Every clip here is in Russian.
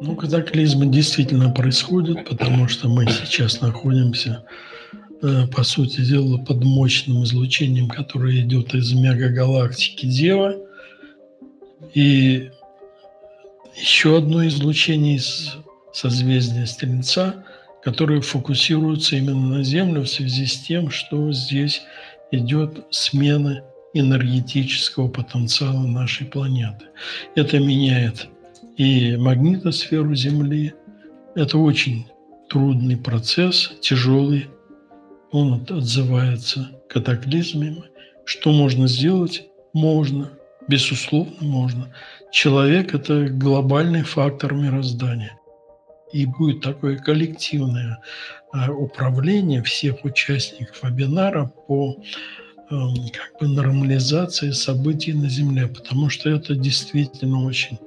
Ну, катаклизмы действительно происходят, потому что мы сейчас находимся, э, по сути дела, под мощным излучением, которое идет из мегагалактики Дева. И еще одно излучение из созвездия Стрельца, которое фокусируется именно на Землю в связи с тем, что здесь идет смена энергетического потенциала нашей планеты. Это меняет и магнитосферу Земли. Это очень трудный процесс, тяжелый. Он отзывается катаклизмами. Что можно сделать? Можно. Безусловно, можно. Человек – это глобальный фактор мироздания. И будет такое коллективное а, управление всех участников вебинара по эм, как бы нормализации событий на Земле, потому что это действительно очень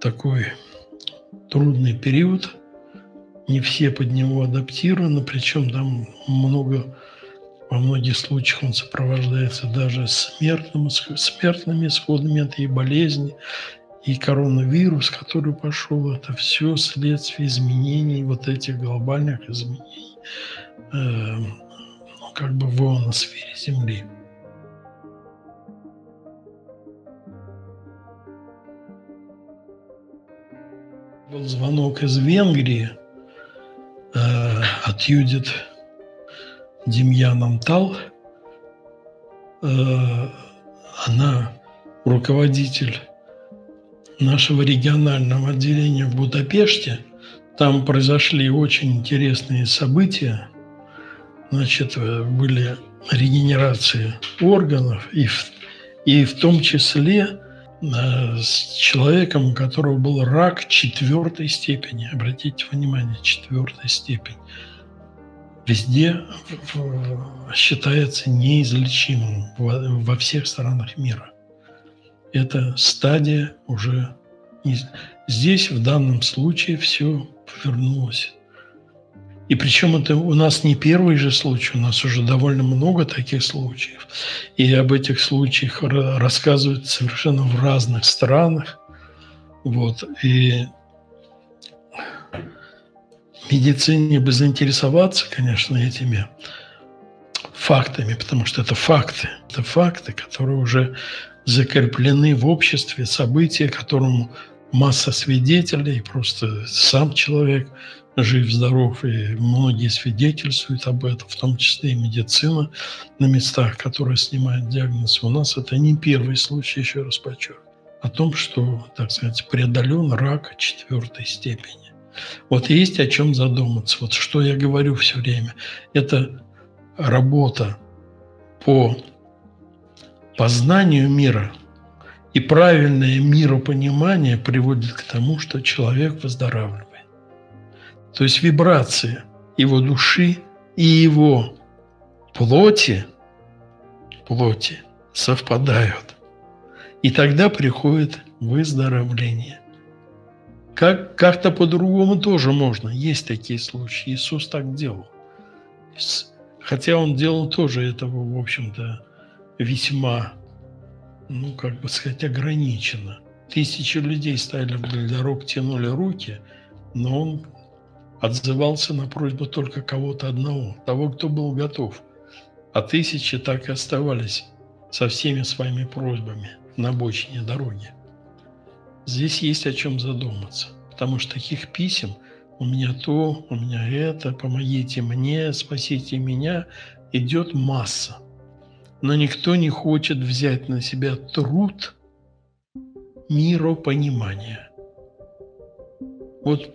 такой трудный период. Не все под него адаптированы, причем там много, во многих случаях он сопровождается даже смертным, смертными исходами, и болезни, и коронавирус, который пошел, это все следствие изменений, вот этих глобальных изменений, э, ну, как бы в ионосфере Земли. Был звонок из Венгрии э, от Юдит Демьянамтал. Э, она руководитель нашего регионального отделения в Будапеште. Там произошли очень интересные события. Значит, э, были регенерации органов, и в, и в том числе с человеком, у которого был рак четвертой степени. Обратите внимание, четвертой степень. Везде считается неизлечимым во всех странах мира. Это стадия уже... Здесь в данном случае все повернулось и причем это у нас не первый же случай, у нас уже довольно много таких случаев. И об этих случаях рассказывают совершенно в разных странах. Вот. И медицине бы заинтересоваться, конечно, этими фактами, потому что это факты. Это факты, которые уже закреплены в обществе, события, которому масса свидетелей, просто сам человек жив-здоров, и многие свидетельствуют об этом, в том числе и медицина на местах, которая снимает диагноз. У нас это не первый случай, еще раз подчеркну, о том, что, так сказать, преодолен рак четвертой степени. Вот есть о чем задуматься. Вот что я говорю все время. Это работа по познанию мира и правильное миропонимание приводит к тому, что человек выздоравливает. То есть вибрации его души и его плоти, плоти совпадают. И тогда приходит выздоровление. Как, как-то по-другому тоже можно. Есть такие случаи. Иисус так делал. Хотя он делал тоже этого, в общем-то, весьма, ну, как бы сказать, ограниченно. Тысячи людей стояли вдоль дорог, тянули руки, но он отзывался на просьбу только кого-то одного, того, кто был готов. А тысячи так и оставались со всеми своими просьбами на обочине дороги. Здесь есть о чем задуматься, потому что таких писем «у меня то, у меня это, помогите мне, спасите меня» идет масса. Но никто не хочет взять на себя труд миропонимания. Вот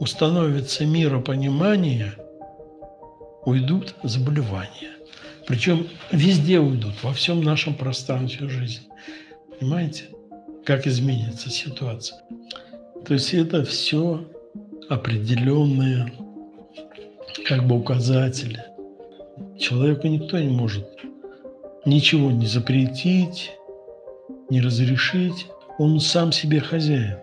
установится миропонимание, уйдут заболевания. Причем везде уйдут, во всем нашем пространстве жизни. Понимаете, как изменится ситуация? То есть это все определенные как бы указатели. Человеку никто не может ничего не запретить, не разрешить. Он сам себе хозяин.